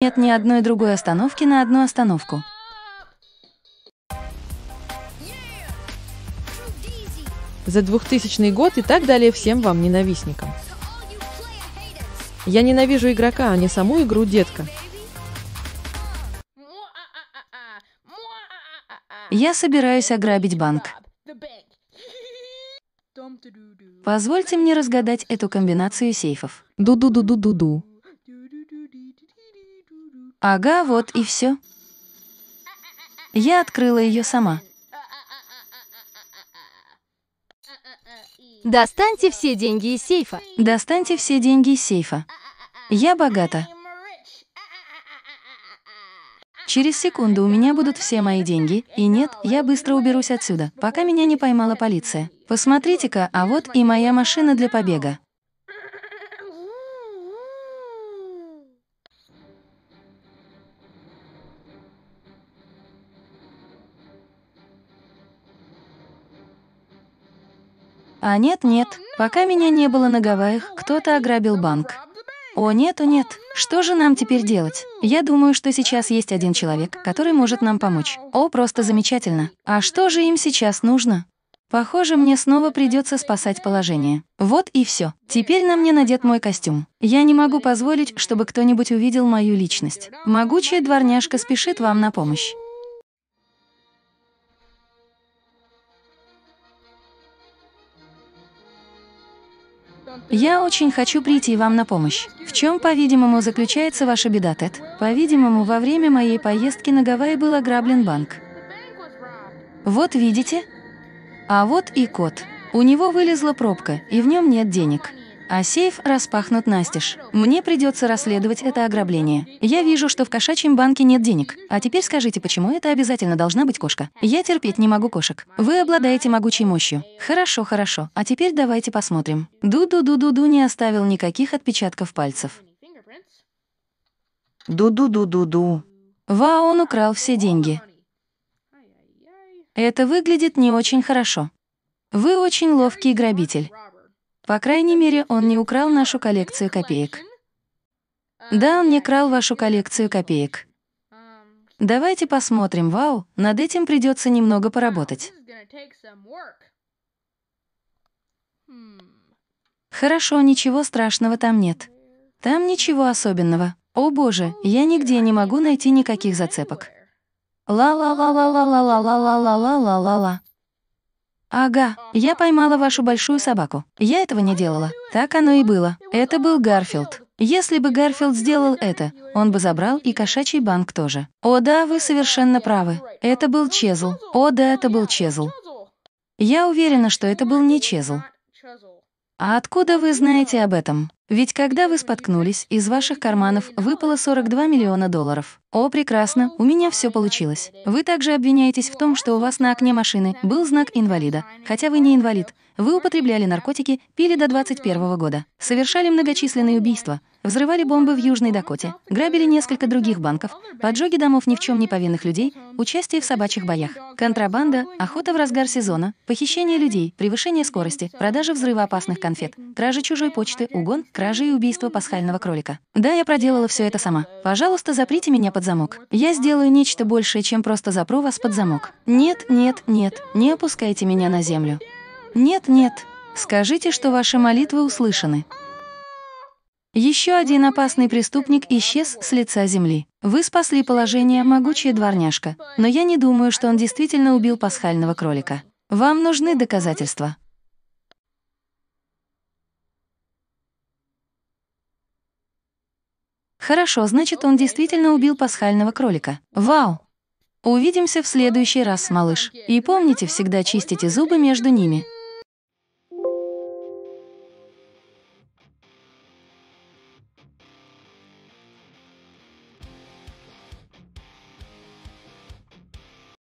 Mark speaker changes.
Speaker 1: Нет ни одной другой остановки на одну остановку.
Speaker 2: За 2000 год и так далее всем вам ненавистникам. Я ненавижу игрока, а не саму игру, детка.
Speaker 1: Я собираюсь ограбить банк. Позвольте мне разгадать эту комбинацию сейфов.
Speaker 2: Ду-ду-ду-ду-ду-ду.
Speaker 1: Ага, вот и все. Я открыла ее сама.
Speaker 3: Достаньте все деньги из сейфа.
Speaker 1: Достаньте все деньги из сейфа. Я богата. Через секунду у меня будут все мои деньги, и нет, я быстро уберусь отсюда, пока меня не поймала полиция. Посмотрите-ка, а вот и моя машина для побега. А нет, нет, пока меня не было на Гавайях, кто-то ограбил банк. О, нет, о, нет, что же нам теперь делать? Я думаю, что сейчас есть один человек, который может нам помочь. О, просто замечательно. А что же им сейчас нужно? Похоже, мне снова придется спасать положение. Вот и все. Теперь на мне надет мой костюм. Я не могу позволить, чтобы кто-нибудь увидел мою личность. Могучая дворняжка спешит вам на помощь. Я очень хочу прийти вам на помощь. В чем, по-видимому, заключается ваша беда, Тед? По-видимому, во время моей поездки на Гавайи был ограблен банк. Вот видите? А вот и кот. У него вылезла пробка, и в нем нет денег. А сейф распахнут настежь. Мне придется расследовать это ограбление. Я вижу, что в кошачьем банке нет денег. А теперь скажите, почему это обязательно должна быть кошка? Я терпеть не могу кошек. Вы обладаете могучей мощью. Хорошо, хорошо. А теперь давайте посмотрим. Ду-ду-ду-ду-ду не оставил никаких отпечатков пальцев. Ду-ду-ду-ду-ду. Ва, он украл все деньги. Это выглядит не очень хорошо. Вы очень ловкий грабитель. По крайней мере, он не украл нашу коллекцию копеек. Да, он не крал вашу коллекцию копеек. Давайте посмотрим, вау, над этим придется немного поработать. Хорошо, ничего страшного там нет. Там ничего особенного. О боже, я нигде не могу найти никаких зацепок. Ла-ла-ла-ла-ла-ла-ла-ла-ла-ла-ла-ла. Ага, я поймала вашу большую собаку. Я этого не делала. Так оно и было. Это был Гарфилд. Если бы Гарфилд сделал это, он бы забрал и кошачий банк тоже. О да, вы совершенно правы. Это был Чезл. О да, это был Чезл. Я уверена, что это был не Чезл. А откуда вы знаете об этом? Ведь когда вы споткнулись, из ваших карманов выпало 42 миллиона долларов. О, прекрасно, у меня все получилось. Вы также обвиняетесь в том, что у вас на окне машины был знак инвалида, хотя вы не инвалид. Вы употребляли наркотики, пили до 21 года, совершали многочисленные убийства, взрывали бомбы в Южной Дакоте, грабили несколько других банков, поджоги домов ни в чем не повинных людей, участие в собачьих боях, контрабанда, охота в разгар сезона, похищение людей, превышение скорости, продажа взрывоопасных конфет, кражи чужой почты, угон, кражи и убийство пасхального кролика. Да, я проделала все это сама. Пожалуйста, заприте меня под замок. Я сделаю нечто большее, чем просто запру вас под замок. Нет, нет, нет, не опускайте меня на землю. Нет, нет. Скажите, что ваши молитвы услышаны. Еще один опасный преступник исчез с лица земли. Вы спасли положение, могучая дворняжка, но я не думаю, что он действительно убил пасхального кролика. Вам нужны доказательства. Хорошо, значит, он действительно убил пасхального кролика. Вау! Увидимся в следующий раз, малыш. И помните всегда чистите зубы между ними.